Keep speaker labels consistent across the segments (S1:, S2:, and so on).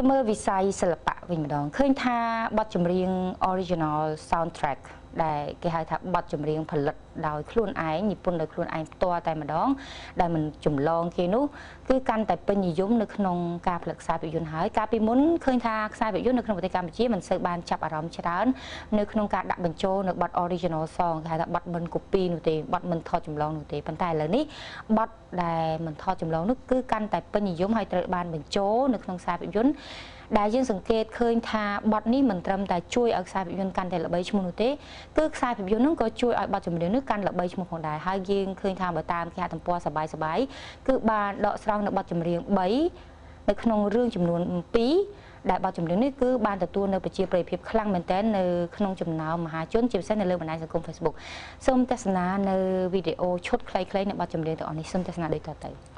S1: ទៅមើលវិស័យសិល្បៈវិញម្ដងឃើញថាបទចម្រៀង original soundtrack ដែលគេហៅថាបទចម្រៀងផលិតដោយខ្លួនឯងនិពន្ធដោយខ្លួនឯងផ្ទាល់តែម្ដង ដែលមិនចម្លងគេនោះគឺកាន់តែពេញនិយមនៅក្នុងការផលិតខ្សែភាពយន្តហើយកាលពីមុនឃើញថាខ្សែភាពយន្តនៅក្នុងប្រទេសកម្ពុជាមិនសូវបានចាប់អារម្មណ៍ច្រើននៅក្នុងការដាក់បញ្ចូលនៅបទ original song គេហៅថាបទមិន copy នោះទេបទមិនថតចម្លងនោះទេប៉ុន្តែឥឡូវនេះបទដែលមិនថតចម្លងនោះគឺកាន់តែពេញនិយមហើយត្រូវបានបញ្ចូលនៅក្នុងខ្សែភាពយន្ត ដែលយើងសង្កេតឃើញថាបទនេះមិនត្រឹមតែជួយឲ្យខ្សែភាពយន្តកាន់តែល្បីឈ្មោះនោះទេគឺខ្សែភាពយន្តនោះក៏ជួយឲ្យបទចម្រៀងនេះកាន់ល្បីឈ្មោះផងដែរហើយយើងឃើញថាបើតាមគេហទំព័រសបាយសបាយគឺបានដកស្រង់នៅបទចម្រៀង3នៅក្នុងរឿងចំនួន2ដែលបទចម្រៀងនេះគឺបានទទួលនៅប្រជាប្រិយភាពខ្លាំងមែនទែននៅក្នុងចំណោមមហាជនជាពិសេសនៅលើបណ្ដាញសង្គម Facebook សូមទស្សនានៅវីដេអូឈុតខ្លីៗនៃបទចម្រៀងទាំងអស់នេះសូមទស្សនាដូចតទៅ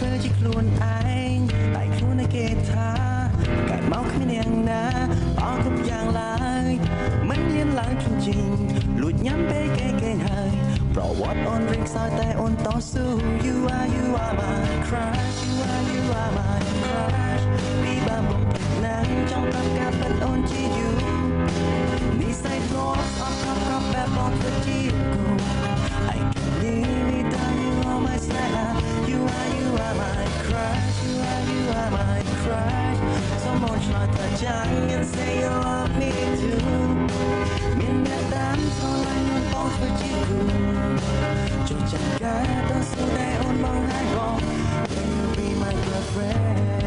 S2: ធ្វើជាខ្លួនឯងតែខ្លួនឯគេថាកើតមកគ្មានយ៉ាងណាអស់គ្រប់យ៉ាងឡើយមិនលៀនឡើងជញ្ជីងលួចញ៉ាំពេលគេគេហើយប្រវត្តិអូនរៀងខ្សោយតែអូនតស៊ូ You are you are my crush you are you are my crush ពីបាបំណាំងចង់ប្រាប់ការពិតអូនជាយូនិស័យធ្លាប់អត់ខំប្រប់បែបបងទៅជា Someone try to jump and say you love me too មានអ្នកតាមស្រឡាញ់នឹងបងធ្វើជាគូជួយចាំការតស៊ូដែលអូនបងហើយបង Can you be my girlfriend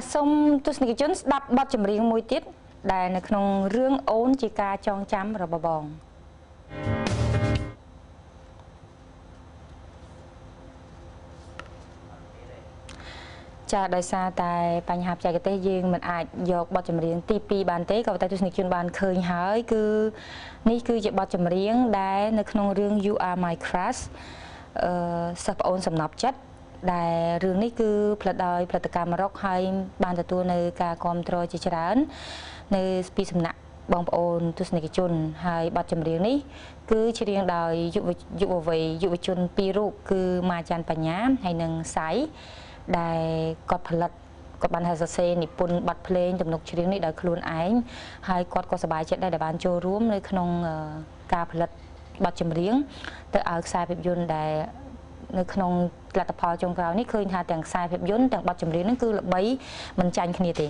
S1: ចាសូមទស្សនិកជនស្ដាប់បទចម្រៀងមួយទៀតដែលនៅក្នុងរឿងអូនជាការចងចាំរបស់បងចាដោយសារតែបញ្ហាបច្ចេកទេសយើងមិនអាចយកបទចម្រៀងទី2បានទេក៏តែទស្សនិកជនបានឃើញហើយគឺនេះគឺជាបទចម្រៀងដែលនៅក្នុងរឿង You Are My Crush អឺសិស្សប្អូនសំណប់ចិត្ត ដែលរឿងនេះគឺផលិតដោយផលិតកម្មរកហើយបានទទួលនៅការគ្រប់គ្រងជាច្រើន នៅពីសំណាក់បងប្អូនទស្សនិកជនហើយបទចម្រៀងនេះ គឺច្រៀងដោយយុវយុវវ័យយុវជនពីររូបគឺម៉ាចាន់បញ្ញាហើយនិងសៃដែលគាត់ផលិតគាត់បានហៅសរសេរនិពន្ធបទភ្លេងទំនុកច្រៀងនេះដោយខ្លួនឯងហើយគាត់ក៏សប្បាយចិត្តដែរដែលបានចូលរួមនៅក្នុងការផលិតបទចម្រៀងទៅឲ្យខ្សែភាពយន្តដែល នៅក្នុងលទ្ធផលចុងក្រោយនេះឃើញថាទាំងខ្សែភាពយន្តទាំងបទចម្រៀងហ្នឹងគឺល្បីមិនចាញ់គ្នាទេ